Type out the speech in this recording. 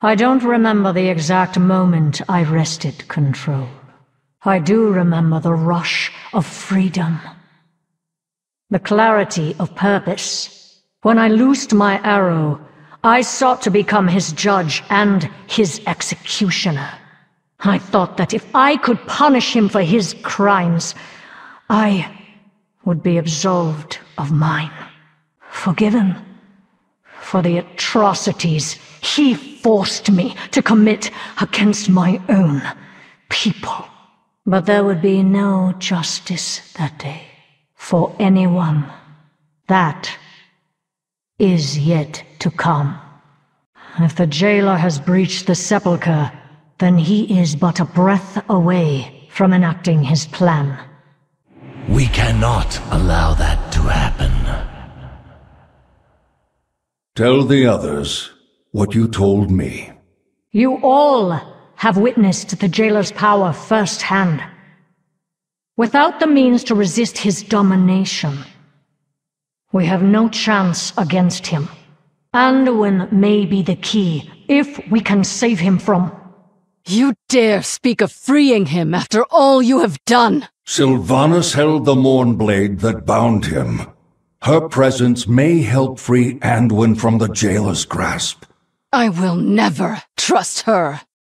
I don't remember the exact moment I wrested control. I do remember the rush of freedom. The clarity of purpose. When I loosed my arrow, I sought to become his judge and his executioner. I thought that if I could punish him for his crimes, I would be absolved of mine. Forgiven for the atrocities he forced me to commit against my own people. But there would be no justice that day for anyone. That is yet to come. If the jailer has breached the sepulchre, then he is but a breath away from enacting his plan. We cannot allow that to happen. Tell the others what you told me. You all have witnessed the jailer's power firsthand. Without the means to resist his domination, we have no chance against him. Anduin may be the key, if we can save him from... You dare speak of freeing him after all you have done! Sylvanas held the Mournblade that bound him. Her presence may help free Anduin from the jailer's grasp. I will never trust her.